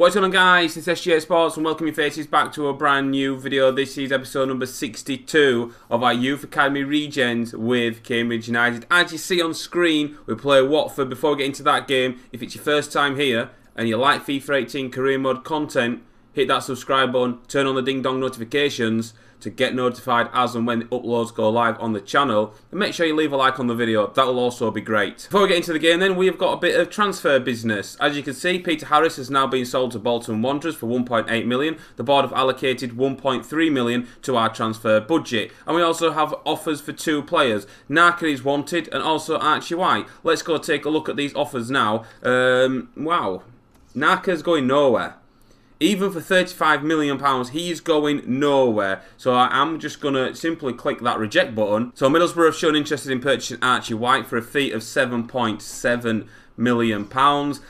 What's going on guys, it's SJH Sports and welcome your faces back to a brand new video. This is episode number 62 of our Youth Academy Regens with Cambridge United. As you see on screen, we play Watford. Before we get into that game, if it's your first time here and you like FIFA 18 Career Mode content, hit that subscribe button, turn on the ding dong notifications to get notified as and when the uploads go live on the channel. And make sure you leave a like on the video, that will also be great. Before we get into the game then, we have got a bit of transfer business. As you can see, Peter Harris has now been sold to Bolton Wanderers for 1.8 million. The board have allocated 1.3 million to our transfer budget. And we also have offers for two players. Naka is wanted and also Archie White. Let's go take a look at these offers now. Um, wow. Naka's going nowhere even for 35 million pounds he's going nowhere. So I am just going to simply click that reject button. So Middlesbrough have shown interest in purchasing Archie White for a fee of 7.7 million pounds.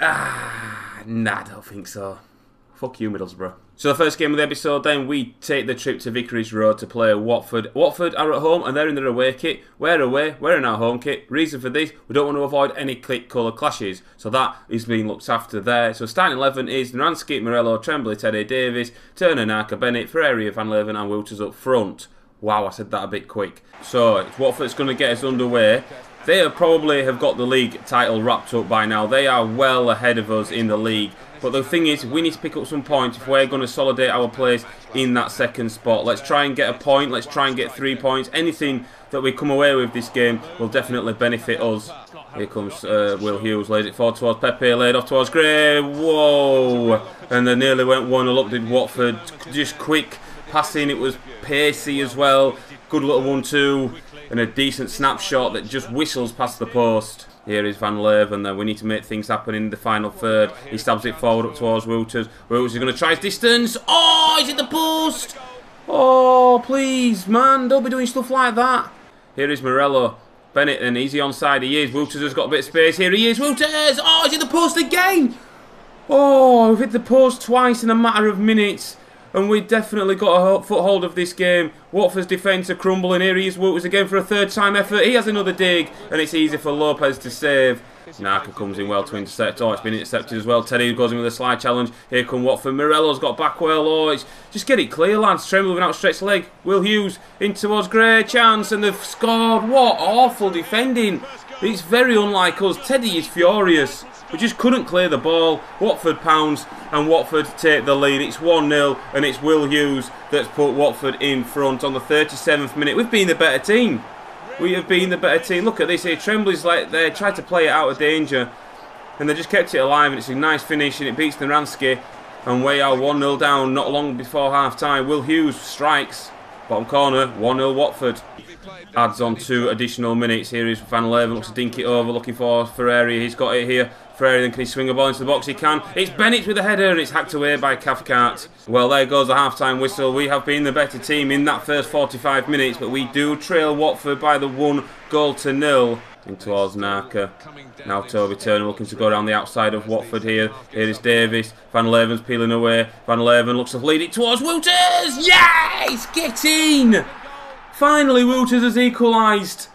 Ah nah I don't think so. Fuck you Middlesbrough so the first game of the episode, then we take the trip to Vicarage Road to play Watford. Watford are at home and they're in their away kit. We're away, we're in our home kit. Reason for this, we don't want to avoid any click colour clashes. So that is being looked after there. So starting 11 is Naranski, Morello, Tremblay, Teddy Davis, Turner, Naka, Bennett, Ferreira, Van Leeuwen and Wouters up front. Wow, I said that a bit quick. So Watford's going to get us underway. They have probably have got the league title wrapped up by now. They are well ahead of us in the league. But the thing is, we need to pick up some points if we're going to solidate our place in that second spot. Let's try and get a point. Let's try and get three points. Anything that we come away with this game will definitely benefit us. Here comes uh, Will Hughes, lays it forward towards Pepe, laid off towards Gray. Whoa! And they nearly went 1 0 up, did Watford. Just quick passing, it was pacey as well. Good little 1 2, and a decent snapshot that just whistles past the post. Here is Van Leeuwen then. We need to make things happen in the final third. He stabs it forward up towards Wouters. Wouters is going to try his distance. Oh, he's at the post. Oh, please, man. Don't be doing stuff like that. Here is Morello. Bennett then. Easy onside. He is. Wouters has got a bit of space. Here he is. Wouters. Oh, he's at the post again. Oh, we've hit the post twice in a matter of minutes and we definitely got a foothold of this game. Watford's defence are crumbling. Here he is, Wouters again for a third time effort. He has another dig, and it's easy for Lopez to save. Naka comes in well to intercept. Oh, it's been intercepted as well. Teddy goes in with a slide challenge. Here come Watford. Morello's got back well. Oh, it's, just get it clear, lads. Tremblay with an outstretched leg. Will Hughes in towards Gray. Chance, and they've scored. What awful defending. It's very unlike us. Teddy is furious. We just couldn't clear the ball. Watford pounds and Watford take the lead. It's 1-0 and it's Will Hughes that's put Watford in front on the 37th minute. We've been the better team. We have been the better team. Look at this here. Tremblay's like they tried to play it out of danger and they just kept it alive and it's a nice finish and it beats Naranski and we are 1-0 down not long before half time. Will Hughes strikes. Bottom corner, 1-0 Watford adds on two additional minutes. Here is Van Leeuwen, looks to dink it over, looking for Ferreira. He's got it here. Ferreira then can he swing a ball into the box? He can. It's Bennett with a header and it's hacked away by Cathcart. Well, there goes the half-time whistle. We have been the better team in that first 45 minutes, but we do trail Watford by the one goal to nil. In towards Naka. Now Toby Turner looking to go around the outside of Watford here. Here is Davis. Van Leeuwen's peeling away. Van Leeuwen looks to lead it towards Wouters. Yes! Get in! Finally, Wouters has equalised.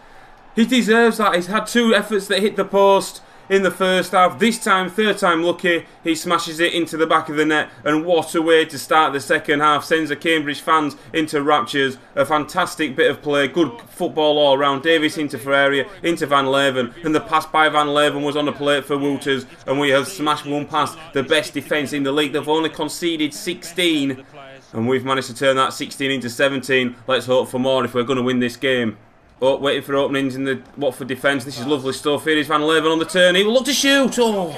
He deserves that. He's had two efforts that hit the post in the first half. This time, third time lucky, he smashes it into the back of the net. And what a way to start the second half. Sends the Cambridge fans into raptures. A fantastic bit of play. Good football all around. Davis into Ferreira, into Van Leeuwen. And the pass by Van Leeuwen was on the plate for Wouters. And we have smashed one past the best defence in the league. They've only conceded 16 and we've managed to turn that 16 into 17. Let's hope for more if we're going to win this game. Oh, waiting for openings in the Watford defence. This is lovely stuff. Here is Van Leeuwen on the turn. He will look to shoot. Oh,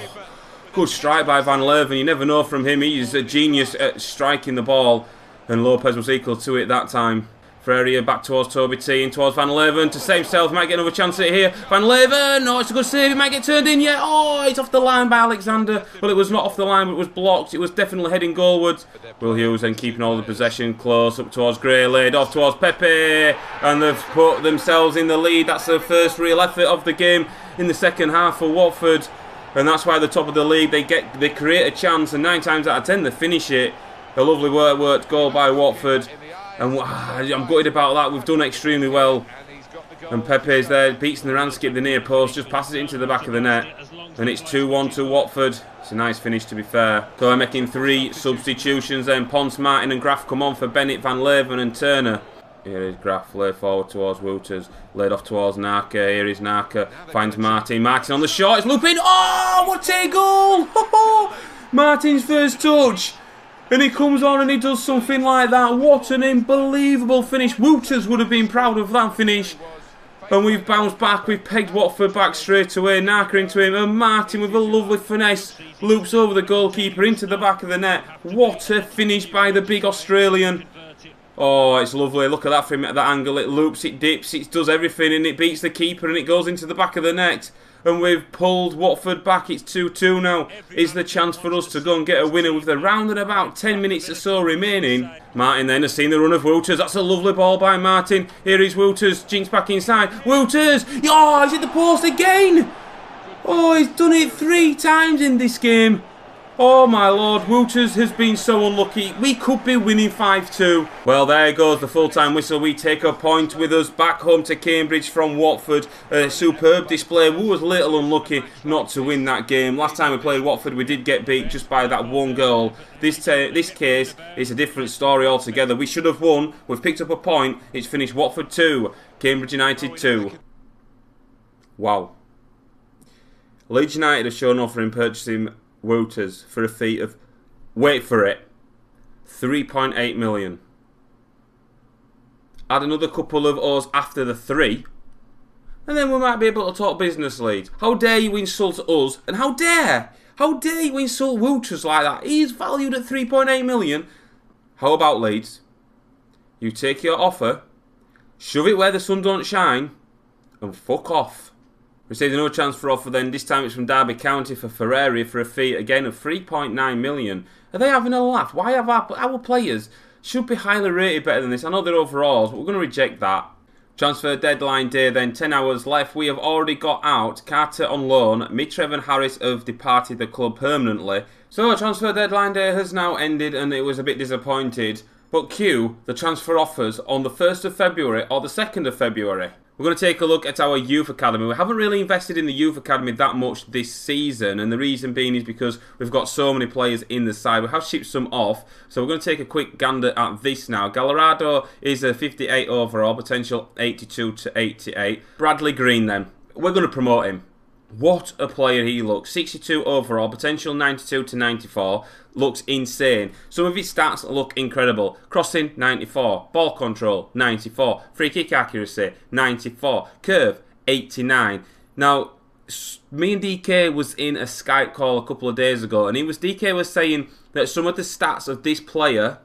good strike by Van Leeuwen. You never know from him. He's a genius at striking the ball. And Lopez was equal to it that time. Back towards Toby T and towards Van Leeuwen to save himself. Might get another chance at here. Van Leeuwen, no, it's a good save. He might get turned in yet. Oh, it's off the line by Alexander. Well, it was not off the line, but it was blocked. It was definitely heading goalwards. Will Hughes then keeping all the possession close up towards Gray, laid off towards Pepe, and they've put themselves in the lead. That's the first real effort of the game in the second half for Watford, and that's why the top of the league they get they create a chance, and nine times out of ten they finish it. A lovely work worked goal by Watford. And I'm gutted about that. We've done extremely well. And Pepe's there, beats Naranski at the near post, just passes it into the back of the net. And it's 2-1 to Watford. It's a nice finish to be fair. So I'm making three substitutions then. Ponce, Martin and Graf come on for Bennett, Van Leeuwen and Turner. Here is Graf, laid forward towards Wouters, laid off towards Naka. Here is Naka, finds Martin. Martin on the shot, it's looping. Oh, what a goal! Martin's first touch. And he comes on and he does something like that. What an unbelievable finish. Wouters would have been proud of that finish. And we've bounced back. We've pegged Watford back straight away. Naka into him. And Martin with a lovely finesse. Loops over the goalkeeper into the back of the net. What a finish by the big Australian. Oh, it's lovely. Look at that from at that angle. It loops, it dips, it does everything, and it beats the keeper, and it goes into the back of the net. And we've pulled Watford back. It's 2-2 now. Is the chance for us to go and get a winner with the round and about 10 minutes or so remaining. Martin then has seen the run of Wouters. That's a lovely ball by Martin. Here is Wouters. Jinx back inside. Wouters! Oh, he's at the post again! Oh, he's done it three times in this game. Oh my lord, Wouters has been so unlucky. We could be winning 5-2. Well, there goes the full-time whistle. We take a point with us back home to Cambridge from Watford. A superb display. We was a little unlucky not to win that game. Last time we played Watford, we did get beat just by that one goal. This this case is a different story altogether. We should have won. We've picked up a point. It's finished Watford 2, Cambridge United 2. Wow. Leeds United have shown off in purchasing Wouters for a fee of, wait for it, 3.8 million. Add another couple of O's after the three, and then we might be able to talk business leads. How dare you insult us, and how dare, how dare you insult Wouters like that? He's valued at 3.8 million. How about Leeds? You take your offer, shove it where the sun don't shine, and fuck off. Received another for offer then, this time it's from Derby County for Ferreira for a fee again of 3.9 million. Are they having a laugh? Why have our, our players should be highly rated better than this? I know they're overalls, but we're going to reject that. Transfer deadline day then, 10 hours left. We have already got out Carter on loan. Mitrev and Harris have departed the club permanently. So transfer deadline day has now ended and it was a bit disappointed. But Q, the transfer offers on the 1st of February or the 2nd of February. We're going to take a look at our youth academy. We haven't really invested in the youth academy that much this season, and the reason being is because we've got so many players in the side. We have shipped some off, so we're going to take a quick gander at this now. Gallardo is a 58 overall, potential 82 to 88. Bradley Green, then. We're going to promote him. What a player he looks. 62 overall, potential 92 to 94. Looks insane. Some of his stats look incredible. Crossing, 94. Ball control, 94. Free kick accuracy, 94. Curve, 89. Now, me and DK was in a Skype call a couple of days ago, and he was DK was saying that some of the stats of this player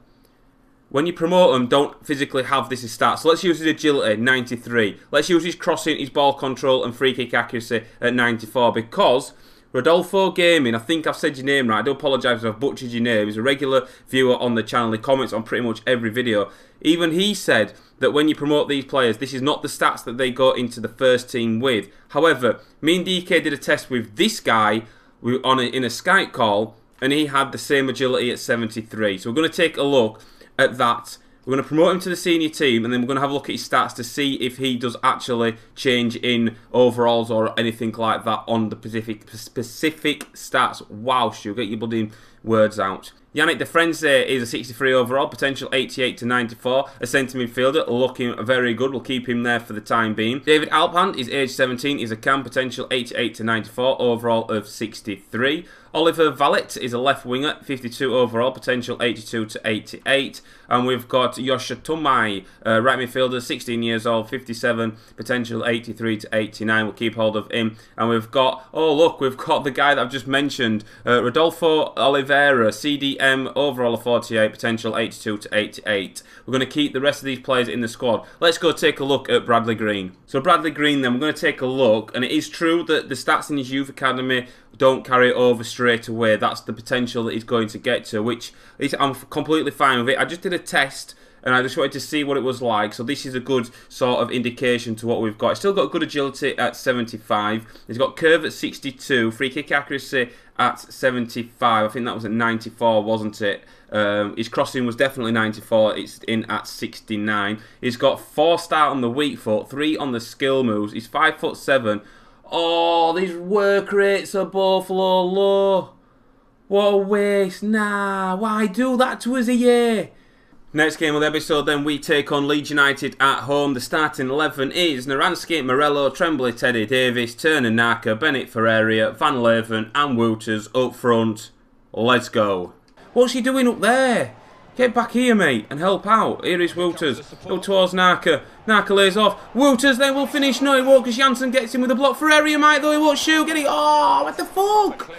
when you promote them, don't physically have this as stats. So let's use his agility, 93. Let's use his crossing, his ball control, and free kick accuracy at 94 because Rodolfo Gaming, I think I've said your name right. I do apologise if I've butchered your name. He's a regular viewer on the channel. He comments on pretty much every video. Even he said that when you promote these players, this is not the stats that they go into the first team with. However, me and DK did a test with this guy on a, in a Skype call, and he had the same agility at 73. So we're going to take a look at that. We're going to promote him to the senior team, and then we're going to have a look at his stats to see if he does actually change in overalls or anything like that on the specific specific stats. Wow, Stu, get your bloody words out. Yannick De Frense is a 63 overall, potential 88 to 94. A centre midfielder, looking very good. We'll keep him there for the time being. David Alphand is age 17. He's a cam, potential 88 to 94, overall of 63. Oliver Vallet is a left winger, 52 overall, potential 82 to 88. And we've got Yosha Tumai, uh, right midfielder, 16 years old, 57, potential 83 to 89. We'll keep hold of him. And we've got, oh look, we've got the guy that I've just mentioned, uh, Rodolfo Oliveira, CDM, overall of 48, potential 82 to 88. We're going to keep the rest of these players in the squad. Let's go take a look at Bradley Green. So Bradley Green then, we're going to take a look. And it is true that the stats in his youth academy don't carry it over straight away. That's the potential that he's going to get to, which is, I'm completely fine with it. I just did a test and I just wanted to see what it was like. So this is a good sort of indication to what we've got. He's still got good agility at 75. He's got curve at 62, free kick accuracy at 75. I think that was at 94, wasn't it? Um, his crossing was definitely 94. It's in at 69. He's got four start on the weak foot, three on the skill moves. He's five foot seven Oh, these work rates are both low, low. What a waste. Nah, why do that to us a year? Next game of the episode, then we take on Leeds United at home. The starting 11 is Naranski, Morello, Tremblay, Teddy Davis, Turner, Naka, Bennett, Ferreira, Van Leeuwen, and Wouters up front. Let's go. What's he doing up there? Get back here, mate, and help out. Here is Wouters. Go towards Naka. Naka lays off. Wouters then will finish. No, he won't because Jansson gets him with a block. Ferreira might, though. He won't shoot. Get it. Oh, what the fuck?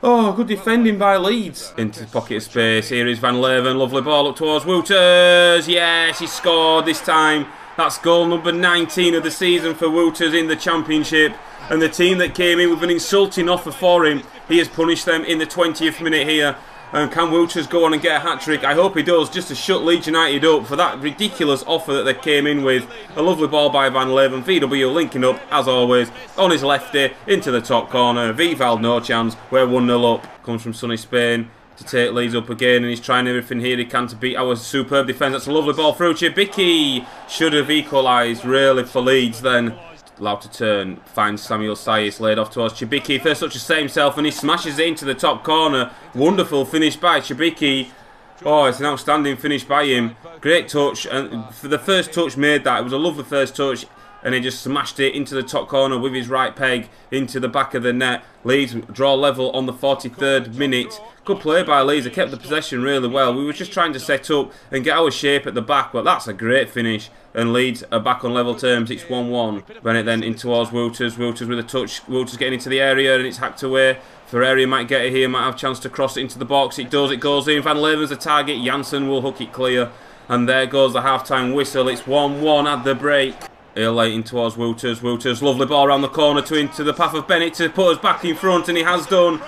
Oh, good defending by Leeds. Into the pocket of space. Here is Van Leeuwen. Lovely ball up towards Wouters. Yes, he scored this time. That's goal number 19 of the season for Wouters in the Championship. And the team that came in with an insulting offer for him, he has punished them in the 20th minute here. And can Wouters go on and get a hat-trick? I hope he does, just to shut Leeds United up for that ridiculous offer that they came in with. A lovely ball by Van Leeuwen. VW linking up, as always, on his lefty, into the top corner. Vivald, no chance. We're 1-0 up. Comes from sunny Spain to take Leeds up again, and he's trying everything here he can to beat our superb defence. That's a lovely ball through. Chibiki should have equalised, really, for Leeds then allowed to turn, finds Samuel Saiz laid off towards Chibiki. First touch to set himself and he smashes it into the top corner. Wonderful finish by Chibiki. Oh, it's an outstanding finish by him. Great touch. And for the first touch made that, it was a lovely first touch. And he just smashed it into the top corner with his right peg into the back of the net. Leeds draw level on the 43rd minute. Good play by Leeds. They kept the possession really well. We were just trying to set up and get our shape at the back, but that's a great finish. And Leeds are back on level terms. It's 1-1. Bennett then in towards Wouters. Wouters with a touch. Wouters getting into the area and it's hacked away. Ferreira might get it here, might have a chance to cross it into the box. It does, it goes in. Van Leeuwen's the target. Jansson will hook it clear. And there goes the half-time whistle. It's 1-1 at the break. Late towards Wouters. Wouters, lovely ball around the corner to into the path of Bennett to put us back in front, and he has done.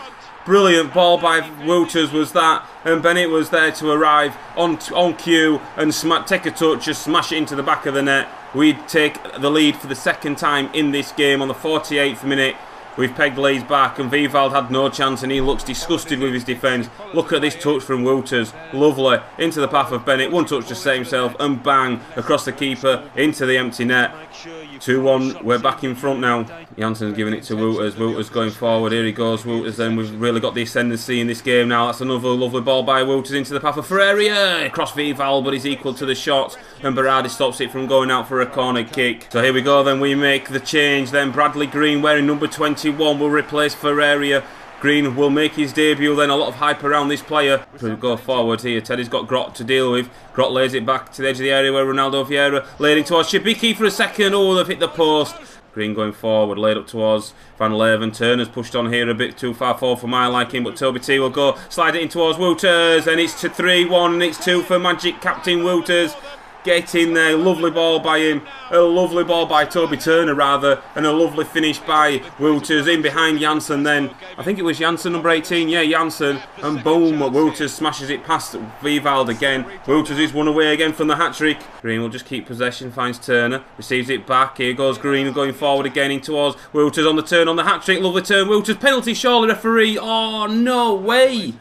Brilliant ball by Wouters was that, and Bennett was there to arrive on on cue and take a touch, just smash it into the back of the net. We take the lead for the second time in this game on the 48th minute. We've pegged Leeds back and Vivald had no chance and he looks disgusted with his defence. Look at this touch from Wouters. Lovely. Into the path of Bennett. One touch to save himself and bang across the keeper into the empty net. 2-1, we're back in front now. Jansson's giving it to Wouters. Wouters going forward. Here he goes. Wouters then. We've really got the ascendancy in this game now. That's another lovely ball by Wouters into the path of Ferreira. Across Vivald but he's equal to the shot. And Berardi stops it from going out for a corner kick. So here we go then. We make the change. Then Bradley Green wearing number 21 will replace Ferreira. Green will make his debut then. A lot of hype around this player. We go forward here. Teddy's got Grot to deal with. Grot lays it back to the edge of the area where Ronaldo Vieira leading towards Chibiki for a second. Oh, they've hit the post. Green going forward, laid up towards Van Leeuwen. Turner's pushed on here a bit too far forward for my liking, but Toby T will go slide it in towards Wouters, and it's to 3-1, and it's 2 for Magic Captain Wouters. Get in there, lovely ball by him, a lovely ball by Toby Turner rather, and a lovely finish by Wouters in behind Jansson then. I think it was Jansson number 18, yeah, Jansson, and boom, Wouters smashes it past Vivald again. Wouters is one away again from the hat-trick. Green will just keep possession, finds Turner, receives it back, here goes Green going forward again in towards Wouters on the turn on the hat-trick, lovely turn, Wouters, penalty surely referee, oh no way!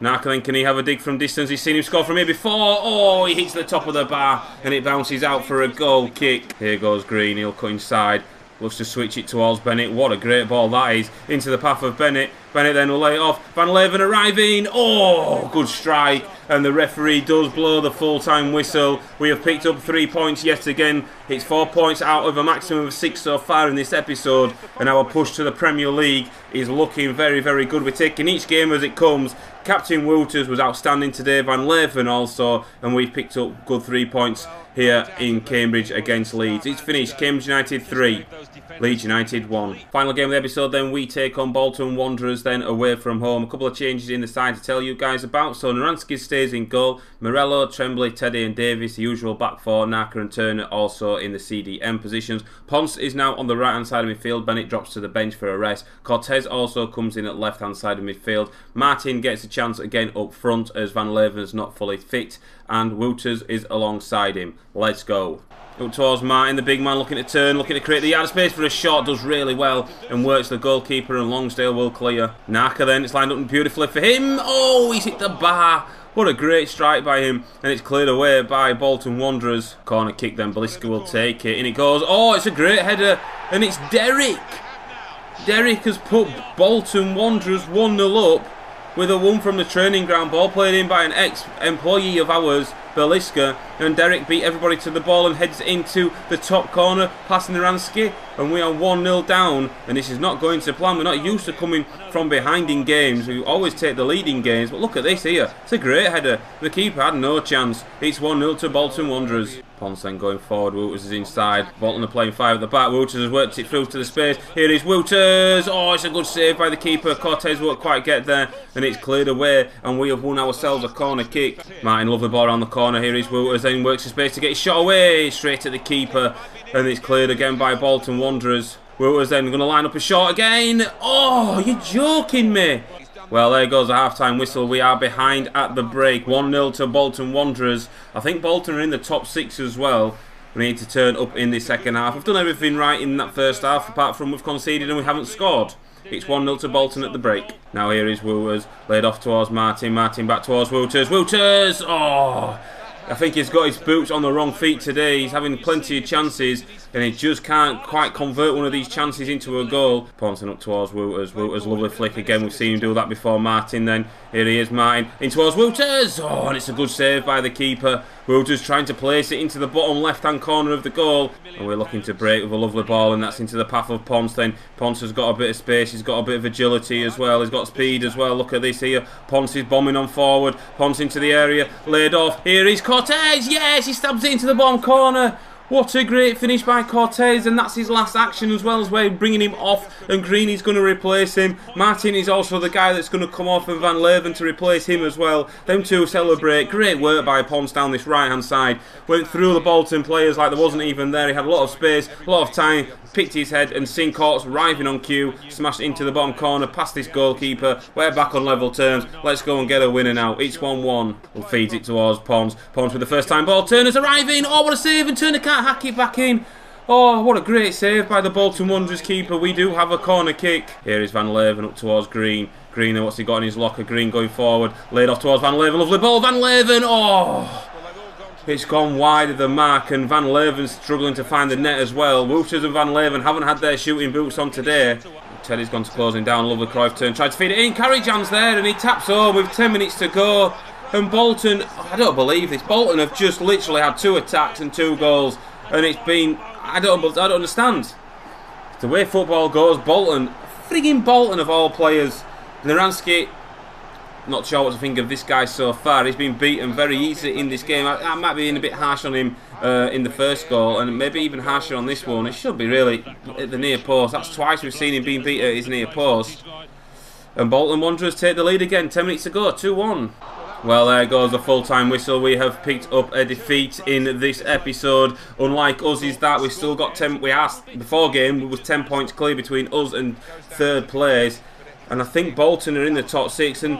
Narkling, can he have a dig from distance? He's seen him score from here before. Oh, he hits the top of the bar and it bounces out for a goal kick. Here goes Green, he'll cut inside. Looks to switch it towards Bennett. What a great ball that is. Into the path of Bennett. Bennett then will lay it off. Van Leeuwen arriving. Oh, good strike. And the referee does blow the full-time whistle. We have picked up three points yet again. It's four points out of a maximum of six so far in this episode. And our push to the Premier League is looking very, very good. We're taking each game as it comes. Captain Wouters was outstanding today. Van Leeuwen also. And we've picked up good three points here in Cambridge against Leeds. It's finished. Cambridge United 3. Leeds United 1. Final game of the episode then we take on Bolton Wanderers then away from home. A couple of changes in the side to tell you guys about. So Naranski stays in goal. Morello, Tremblay, Teddy and Davis, the usual back four. Naka and Turner also in the CDM positions. Ponce is now on the right hand side of midfield. Bennett drops to the bench for a rest. Cortez also comes in at left hand side of midfield. Martin gets a chance again up front as Van Leeuwen is not fully fit. And Wouters is alongside him. Let's go. Up towards Martin, the big man looking to turn, looking to create the yard space for a shot, does really well and works the goalkeeper and Longsdale will clear. Naka then, it's lined up beautifully for him. Oh, he's hit the bar. What a great strike by him and it's cleared away by Bolton Wanderers. Corner kick then, Baliska will take it and it goes, oh, it's a great header and it's Derek. Derek has put Bolton Wanderers 1-0 up with a one from the training ground. Ball played in by an ex-employee of ours, Berliska, and Derek beat everybody to the ball and heads into the top corner, passing Naranski, and we are 1-0 down, and this is not going to plan. We're not used to coming from behind in games. We always take the lead in games, but look at this here. It's a great header. The keeper had no chance. It's 1-0 to Bolton Wanderers. Ponce then going forward, Wouters is inside. Bolton are playing five at the back. Wouters has worked it through to the space. Here is Wouters. Oh, it's a good save by the keeper. Cortez won't quite get there, and it's cleared away, and we have won ourselves a corner kick. Martin, lovely ball around the corner. Here is Wouters, then works his space to get his shot away, straight at the keeper, and it's cleared again by Bolton Wanderers. Wouters then going to line up a shot again. Oh, you're joking me. Well, there goes the half-time whistle. We are behind at the break. 1-0 to Bolton Wanderers. I think Bolton are in the top six as well. We need to turn up in the second half. We've done everything right in that first half, apart from we've conceded and we haven't scored. It's 1-0 to Bolton at the break. Now here is Wouters, Laid off towards Martin. Martin back towards Wouters. Wouters! Oh! I think he's got his boots on the wrong feet today. He's having plenty of chances and he just can't quite convert one of these chances into a goal. Pouncing up towards Wouters. Wouters, lovely flick again. We've seen him do that before. Martin then. Here he is, Martin. In towards Wouters. Oh, and it's a good save by the keeper. Wouters trying to place it into the bottom left-hand corner of the goal. And we're looking to break with a lovely ball and that's into the path of Ponce then. Ponce has got a bit of space. He's got a bit of agility as well. He's got speed as well. Look at this here. Ponce is bombing on forward. Ponce into the area. Laid off. Here is Cortez. Yes, he stabs it into the bottom corner. What a great finish by Cortez, and that's his last action as well as we're bringing him off, and Greeny's going to replace him. Martin is also the guy that's going to come off, and Van Leeuwen to replace him as well. Them two celebrate. Great work by Ponce down this right-hand side. Went through the Bolton players like there wasn't even there. He had a lot of space, a lot of time, picked his head, and Sincourt's arriving on cue, smashed into the bottom corner, past this goalkeeper. We're back on level terms. Let's go and get a winner now. It's 1-1. We'll feed it towards Ponce. Ponce with the first time ball. Turner's arriving. Oh, what a save, and Turner can't hack it back in. Oh, what a great save by the Bolton Wanderers keeper. We do have a corner kick. Here is Van Leeuwen up towards Green. Green, what's he got in his locker? Green going forward. Laid off towards Van Leeuwen. Lovely ball. Van Leeuwen. Oh. It's gone wide of the mark and Van Leeuwen's struggling to find the net as well. Wouters and Van Leeuwen haven't had their shooting boots on today. Teddy's gone to closing down. Lovely Cruyff turn. Tried to feed it in. Carrigan's there and he taps home with 10 minutes to go. And Bolton, I don't believe this. Bolton have just literally had two attacks and two goals. And it's been, I don't, I don't understand. The way football goes, Bolton, frigging Bolton of all players. Naranski not sure what to think of this guy so far. He's been beaten very easily in this game. I, I might be being a bit harsh on him uh, in the first goal, and maybe even harsher on this one. It should be really at the near post. That's twice we've seen him being beat at his near post. And Bolton Wanderers take the lead again. 10 minutes to go. 2-1. Well, there goes the full-time whistle. We have picked up a defeat in this episode. Unlike us, is that we still got 10. We asked before game, it was 10 points clear between us and third place. And I think Bolton are in the top six. And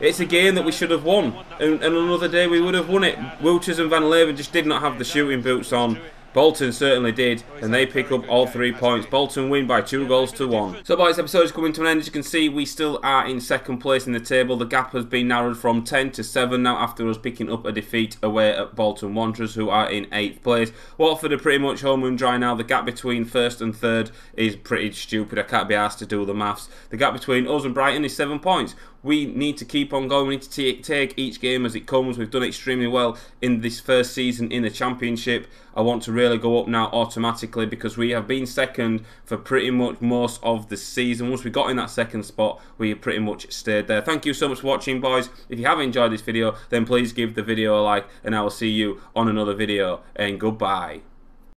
it's a game that we should have won, and, and another day we would have won it. Wouters and Van Leeuwen just did not have the shooting boots on. Bolton certainly did, and they pick up all three points. Bolton win by two goals to one. So, boys, episode is coming to an end. As you can see, we still are in second place in the table. The gap has been narrowed from 10 to 7 now after us picking up a defeat away at Bolton Wanderers, who are in 8th place. Watford are pretty much home and dry now. The gap between first and third is pretty stupid. I can't be asked to do the maths. The gap between us and Brighton is 7 points we need to keep on going. We need to take each game as it comes. We've done extremely well in this first season in the Championship. I want to really go up now automatically because we have been second for pretty much most of the season. Once we got in that second spot, we pretty much stayed there. Thank you so much for watching, boys. If you have enjoyed this video, then please give the video a like, and I will see you on another video. And goodbye.